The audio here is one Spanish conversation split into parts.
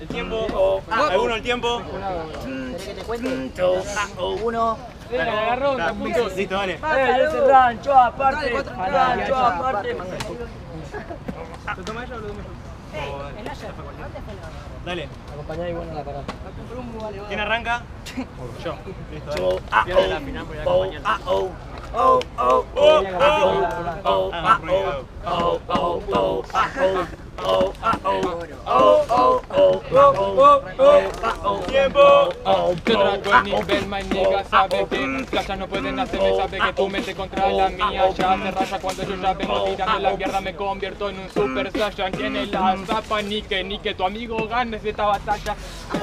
El tiempo. ¿Alguno el tiempo? ¿Querés que te cuente? Uno. Listo, dale. Rancho aparte, rancho aparte. ¿Lo toma ella o lo yo? Dale. Acompañá y bueno la cara. ¿Quién arranca? Yo. Listo, dale. Ah, oh, acompañar. ah, oh. Oh, oh, oh, oh, oh, Ah, ah, ruido. oh, oh, oh, ah, oh. Oh, ah, oh. Oh, oh, oh, ah, oh. Oh, ah, oh. Tiempo. Yo trato el nivel, my nigga, sabe que playas no pueden hacerme, sabe que tu mente contra la mía ya se raya cuando yo ya vengo tirando la mierda, me convierto en un super saiyan, tiene la zapa, ni que, ni que tu amigo gane esta batalla,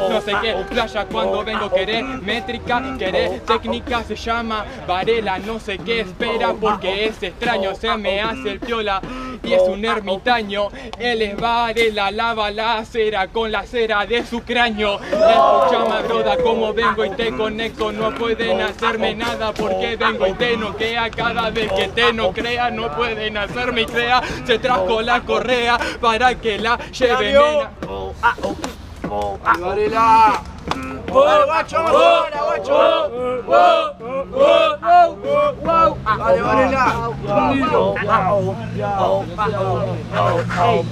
no sé qué, playa cuando vengo, querés métrica, querés técnica, se llama Varela, no sé qué espera porque es extraño, se me hace el piola y es un ermitaño, él es Varela, lava la cera con la cera de su cráneo, escuchame broda como vengo y te conecto, no pueden hacerme nada porque vengo y te noquea. Cada vez que te no. crea, no pueden hacerme crea, se trajo la correa para que la lleven. Oh, ah, oh. Oh, ah, oh. Varela. Guacho, guacho. Varela.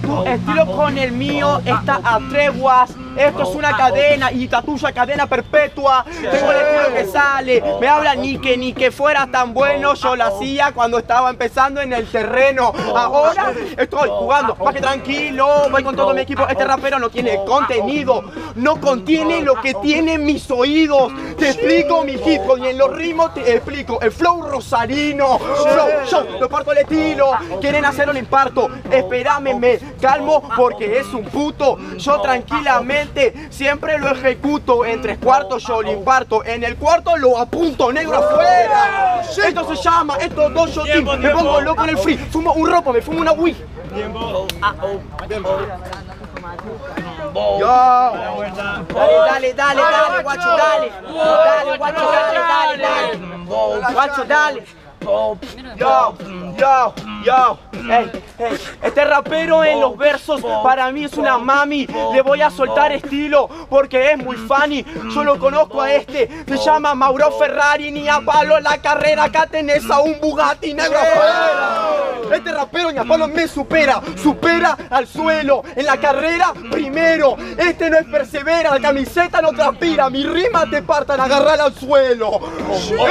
Tu estilo con el mío está a treguas. Esto es una cadena y la tuya cadena perpetua. Tengo el estilo que sale. Me habla ni que ni que fuera tan bueno. Yo lo hacía cuando estaba empezando en el terreno. Ahora estoy jugando más que tranquilo. Voy con todo mi equipo. Este rapero no tiene contenido. No contiene lo que tienen mis oídos. Te explico mi hip hop y en los ritmos te explico. El flow rosarino. Show, lo parto el estilo. Quieren hacerlo, lo imparto. Espérame, me calmo porque es un puto. Yo tranquilamente siempre lo ejecuto. En tres cuartos yo lo imparto. En el cuarto lo apunto, negro afuera. Esto se llama, esto dos yo. Me pongo loco en el free. Fumo un ropo, me fumo una Wii. Yo. Dale, dale, dale, dale, guacho, dale. Dale, guacho, dale, dale, dale. Guacho, dale. Yo, yo, Este rapero en los versos para mí es una mami. Le voy a soltar estilo porque es muy funny. Yo lo conozco a este. Se llama Mauro Ferrari. Ni a palo la carrera. Acá tenés a un Bugatti negro. Este rapero ni a palo me supera. Supera al suelo. En la carrera, primero. Este no es persevera. La camiseta no transpira. Mi rima te partan. Agarrar al suelo.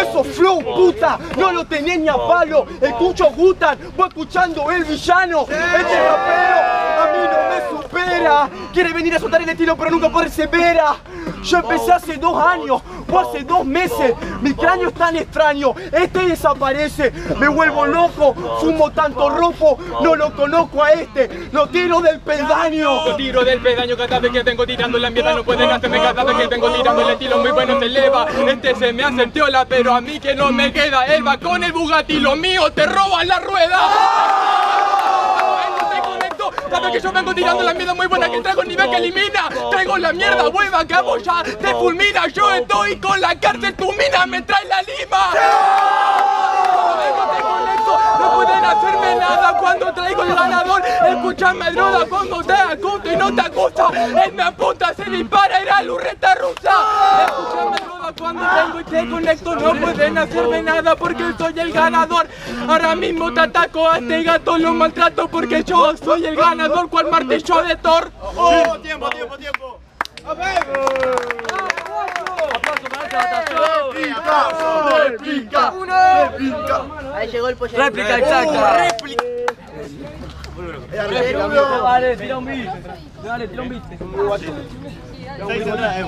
Eso flow, puta. No lo tenés ni a palo. Escucho Gutan. Voy escuchando el villano. Este rapero a mí no me supera. Quiere venir a soltar el estilo, pero nunca persevera. Yo empecé hace dos años o hace dos meses. Mi cráneo es tan extraño. Este desaparece. Me vuelvo loco. Fumo tanto ropo. No lo conozco a este. Lo tiro del peldaño. Lo tiro del pedaño cada vez que vengo tirando la mierda No pueden hacerme cada vez que vengo tirando el estilo muy bueno se eleva Este se me hace el teola pero a mí que no me queda Él va con el Bugatti, lo mío te roba la rueda Sabes que yo vengo tirando la mierda muy buena que traigo nivel que elimina Traigo la mierda hueva que hago ya te fulmina Yo estoy con la cárcel, tu mina me trae la lima no pueden hacerme nada cuando traigo el ganador. Escúchame, droga, cuando te acuso y no te acusa. Él me apunta, se dispara, era lurreta rusa. Escúchame, droga, cuando tengo y te conecto, no pueden hacerme nada porque soy el ganador. Ahora mismo te ataco a este gato, lo maltrato porque yo soy el ganador, cual martillo de Thor. Oh, tiempo, tiempo, tiempo. Réplica, réplica. Ahí llegó el pollo. Réplica exacta. Dale, tira un beat. Dale, tira un beat. Seis atrás, eh.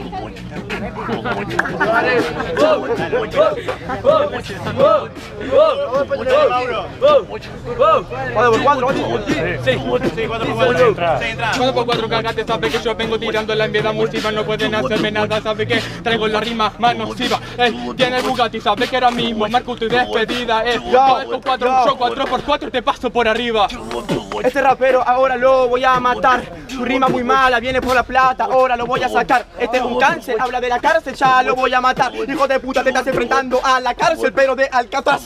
Cuatro por cuatro, ocho. Sí, cuatro por cuatro. Seis entradas. 4 por 4 cagaste, sabe que yo vengo tirando la enviada musiva, no pueden hacerme nada, sabe que traigo la rima más nociva. Tiene el Bugatti, sabe que ahora mismo marco tu despedida. Eh, 4 por 4, yo 4 por 4 te paso por arriba. Este rapero ahora lo voy a matar. Tu rima muy mala, viene por la plata, ahora lo voy a sacar. Este es un cáncer, habla de la cárcel, ya lo voy a matar. Hijo de puta, te estás enfrentando a la cárcel, pero de Alcatraz.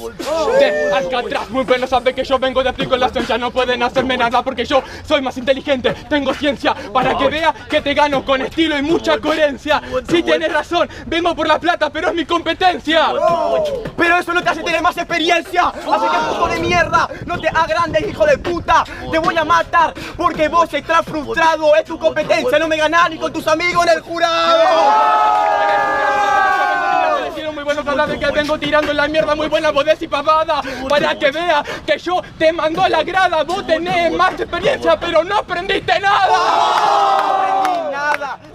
De Alcatraz, muy bueno sabe que yo vengo de tricolación Ya no pueden hacerme nada porque yo soy más inteligente Tengo ciencia para que vea que te gano con estilo y mucha coherencia Si tienes razón, vengo por la plata, pero es mi competencia Pero eso no te hace tener más experiencia. Así que puto de mierda, no te agrandes, hijo de puta. Te voy a matar porque vos estás frustrado. Es tu competencia, no me ganás ni con tus amigos en el jurado. Muy bueno hablar de que vengo tirando la mierda muy buena bodez y pavada Para que vea que yo te mando a la grada Vos tenés más experiencia pero no aprendiste nada nada.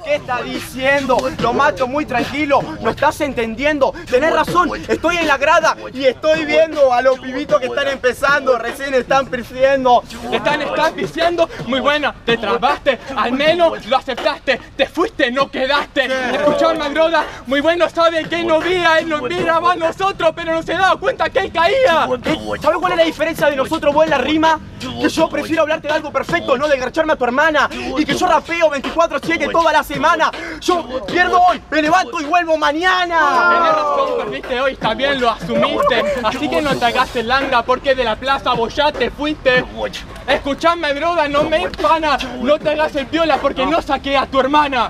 ¿Qué está diciendo? Lo mato muy tranquilo. ¿No estás entendiendo? Tenés razón. Estoy en la grada y estoy viendo a los pibitos que están empezando. Recién están creciendo. Están, estás diciendo, muy buena, te trabaste, al menos lo aceptaste, te fuiste, no quedaste. Escuchar Magroda, muy bueno, sabe que no vía, él nos miraba a nosotros, pero no se daba cuenta que él caía. ¿Sabes cuál es la diferencia de nosotros, vos en la rima? Que yo prefiero hablarte de algo perfecto, no de garcharme a tu hermana. Y que yo rapeo 24-7 toda la semana. Yo pierdo hoy, me levanto y vuelvo Tenés mañana. razón, perdiste hoy, también lo asumiste. Así que no te hagas el langa porque de la plaza vos ya te fuiste. Escuchame, broda, no me empana. No te hagas el piola porque no saqué a tu hermana.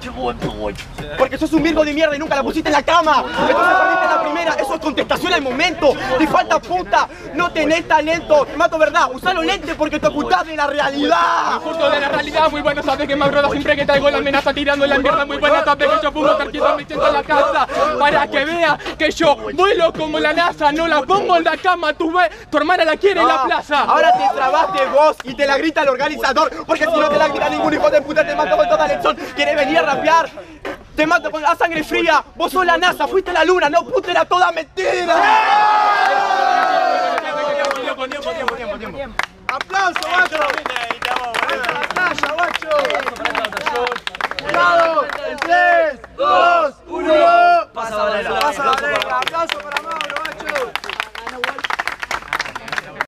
Porque sos un virgo de mierda y nunca la pusiste en la cama. Entonces perdiste la primera. Eso es contestación al momento. Te falta puta. No tenés talento. Te mato verdad. Usá los lentes porque te ocultás de la realidad. Justo de la realidad, muy bueno, sabes que más broda siempre que traigo la amenaza tirando la mierda, muy buena, sabes que yo fumo tarquito me en la casa, para que vea que yo vuelo como la NASA, no la pongo en la cama, tu, tu hermana la quiere en la plaza. Ah, Ahora te trabaste vos y te la grita el organizador. Porque si no te la grita ningún hijo de puta, te mato con toda lección. ¿Quieres venir a rapear? Te mato con la sangre fría. Vos sos la NASA, fuiste la luna, no puta, era toda mentira. Tiempo, tiempo, tiempo, tiempo, ¡Aplauso, guacho! ¡Vuelta la playa, guacho! ¡Cuidado! ¡En 3, 2, 1! ¡Pasa, Varela! ¡Pasa, Varela! ¡Aplauso para